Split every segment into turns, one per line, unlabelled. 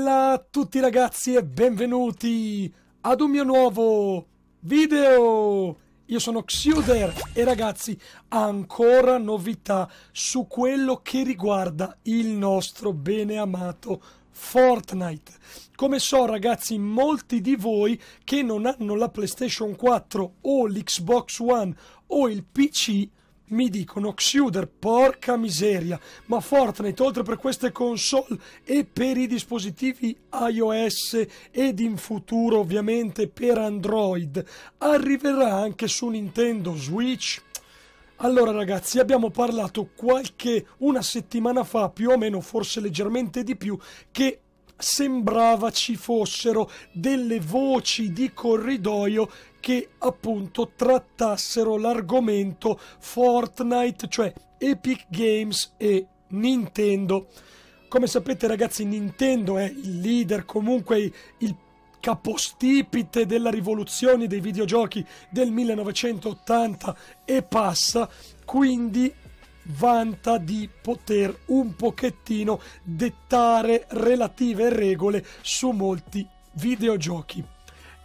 Bella a tutti ragazzi e benvenuti ad un mio nuovo video! Io sono Xuder e ragazzi, ancora novità su quello che riguarda il nostro bene amato Fortnite. Come so ragazzi, molti di voi che non hanno la PlayStation 4 o l'Xbox One o il PC mi dicono Xuder, porca miseria, ma Fortnite oltre per queste console e per i dispositivi iOS ed in futuro ovviamente per Android arriverà anche su Nintendo Switch? Allora ragazzi, abbiamo parlato qualche una settimana fa, più o meno, forse leggermente di più, che sembrava ci fossero delle voci di corridoio che appunto trattassero l'argomento Fortnite, cioè Epic Games e Nintendo. Come sapete ragazzi Nintendo è il leader, comunque il capostipite della rivoluzione dei videogiochi del 1980 e passa, quindi vanta di poter un pochettino dettare relative regole su molti videogiochi.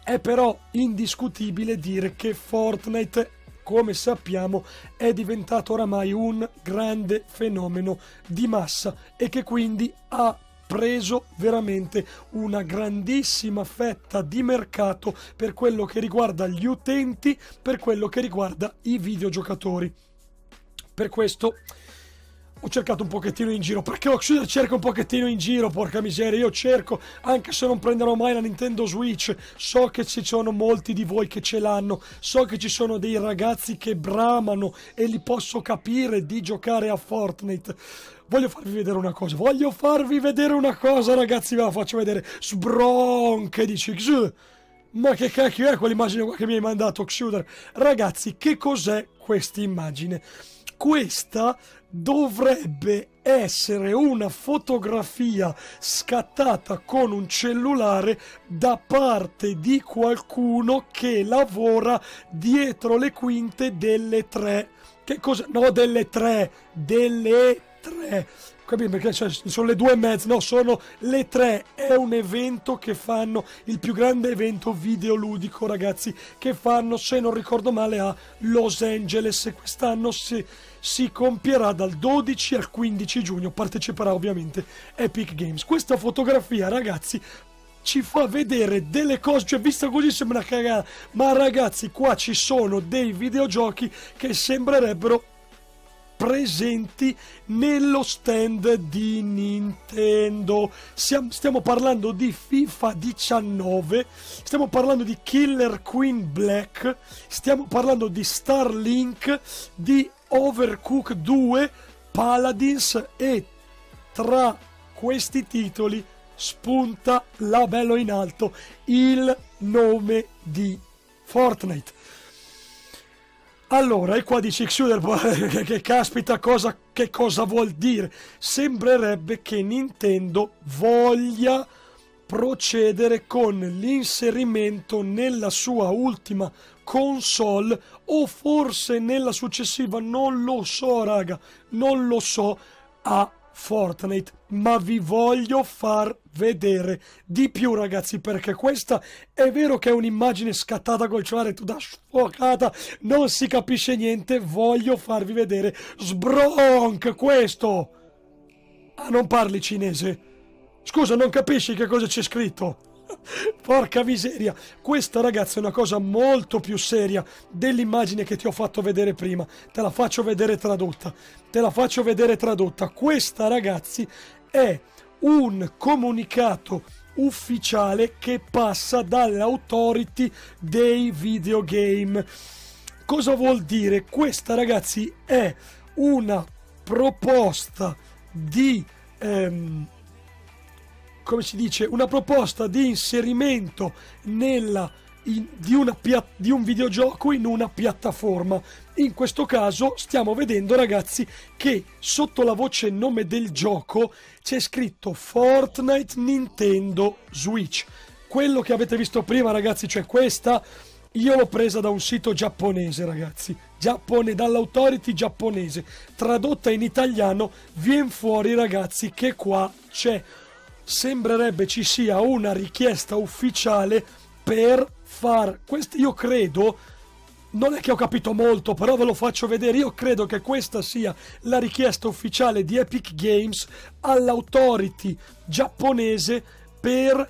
È però indiscutibile dire che Fortnite, come sappiamo, è diventato oramai un grande fenomeno di massa e che quindi ha preso veramente una grandissima fetta di mercato per quello che riguarda gli utenti, per quello che riguarda i videogiocatori. Per questo ho cercato un pochettino in giro. Perché Oxuder cerca un pochettino in giro porca miseria? Io cerco anche se non prenderò mai la Nintendo Switch so che ci sono molti di voi che ce l'hanno so che ci sono dei ragazzi che bramano e li posso capire di giocare a Fortnite. Voglio farvi vedere una cosa voglio farvi vedere una cosa ragazzi ve la faccio vedere. Sbron che dici Xu. Ma che cacchio è quell'immagine che mi hai mandato Xuder ragazzi che cos'è questa immagine questa dovrebbe essere una fotografia scattata con un cellulare da parte di qualcuno che lavora dietro le quinte delle tre. Che cosa? No, delle tre, delle tre. Capito? Perché cioè, sono le due e mezza, no, sono le tre. È un evento che fanno, il più grande evento videoludico, ragazzi, che fanno, se non ricordo male, a Los Angeles. Quest'anno si, si compierà dal 12 al 15 giugno. Parteciperà ovviamente Epic Games. Questa fotografia, ragazzi, ci fa vedere delle cose, cioè vista così sembra una cagata, ma ragazzi qua ci sono dei videogiochi che sembrerebbero presenti nello stand di Nintendo. Siamo, stiamo parlando di FIFA 19, stiamo parlando di Killer Queen Black, stiamo parlando di Starlink, di Overcook 2, Paladins e tra questi titoli spunta labello in alto il nome di Fortnite. Allora, e qua dici Xuder, che, che caspita, cosa, che cosa vuol dire? Sembrerebbe che Nintendo voglia procedere con l'inserimento nella sua ultima console o forse nella successiva, non lo so raga, non lo so, a Fortnite, ma vi voglio far vedere di più ragazzi perché questa è vero che è un'immagine scattata col cellulare tutta sfocata, non si capisce niente, voglio farvi vedere sbronk questo. Ah, non parli cinese? Scusa, non capisci che cosa c'è scritto? Porca miseria, questa ragazzi è una cosa molto più seria dell'immagine che ti ho fatto vedere prima. Te la faccio vedere tradotta. Te la faccio vedere tradotta. Questa ragazzi è un comunicato ufficiale che passa dall'autority dei videogame. Cosa vuol dire? Questa ragazzi è una proposta di... Ehm, come si dice, una proposta di inserimento nella, in, di, una, di un videogioco in una piattaforma. In questo caso stiamo vedendo ragazzi che sotto la voce nome del gioco c'è scritto Fortnite Nintendo Switch. Quello che avete visto prima ragazzi, cioè questa, io l'ho presa da un sito giapponese ragazzi, Giappone, dall'autority giapponese, tradotta in italiano, viene fuori ragazzi che qua c'è sembrerebbe ci sia una richiesta ufficiale per far questo io credo non è che ho capito molto, però ve lo faccio vedere. Io credo che questa sia la richiesta ufficiale di Epic Games all'autority giapponese per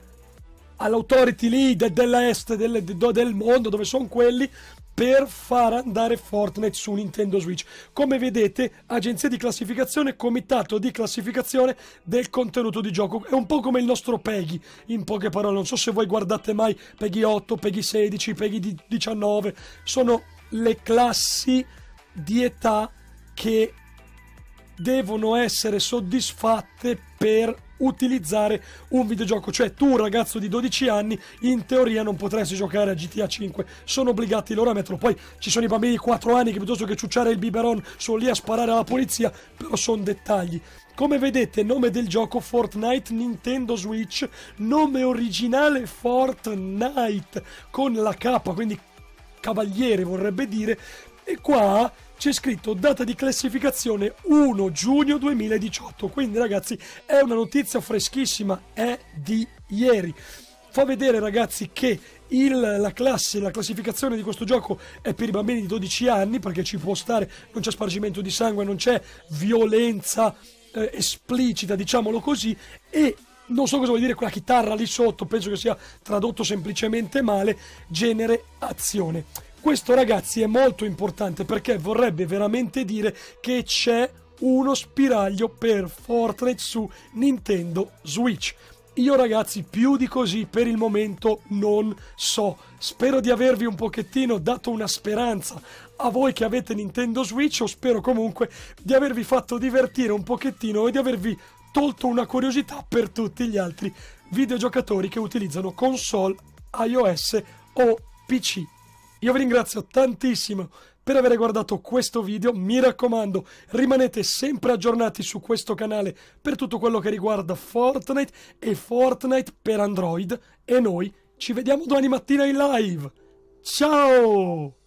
all'autority lì de, della est del, de, del mondo dove sono quelli per far andare Fortnite su Nintendo Switch. Come vedete, agenzia di classificazione, comitato di classificazione del contenuto di gioco. È un po' come il nostro PEGI, in poche parole. Non so se voi guardate mai PEGI 8, PEGI 16, PEGI 19. Sono le classi di età che devono essere soddisfatte per utilizzare un videogioco. Cioè, tu, ragazzo di 12 anni, in teoria non potresti giocare a GTA 5. Sono obbligati loro a metterlo. Poi ci sono i bambini di 4 anni che piuttosto che ciucciare il biberon sono lì a sparare alla polizia. Però sono dettagli. Come vedete, nome del gioco Fortnite Nintendo Switch, nome originale Fortnite con la K, quindi cavaliere vorrebbe dire. E qua c'è scritto data di classificazione 1 giugno 2018. Quindi ragazzi è una notizia freschissima, è di ieri. Fa vedere ragazzi che il, la classe, la classificazione di questo gioco è per i bambini di 12 anni perché ci può stare, non c'è spargimento di sangue, non c'è violenza eh, esplicita, diciamolo così, e non so cosa vuol dire quella chitarra lì sotto, penso che sia tradotto semplicemente male, genere azione. Questo ragazzi è molto importante perché vorrebbe veramente dire che c'è uno spiraglio per Fortnite su Nintendo Switch. Io ragazzi più di così per il momento non so. Spero di avervi un pochettino dato una speranza a voi che avete Nintendo Switch o spero comunque di avervi fatto divertire un pochettino e di avervi tolto una curiosità per tutti gli altri videogiocatori che utilizzano console, iOS o PC. Io vi ringrazio tantissimo per aver guardato questo video, mi raccomando rimanete sempre aggiornati su questo canale per tutto quello che riguarda Fortnite e Fortnite per Android e noi ci vediamo domani mattina in live. Ciao!